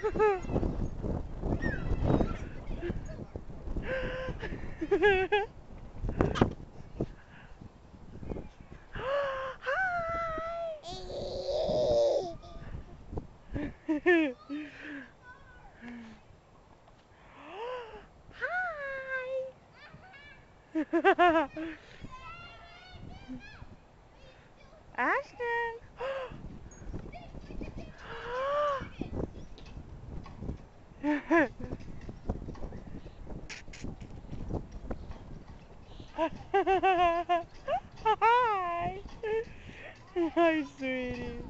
Hi. Hi. Ashton. Hi! Hi, sweetie.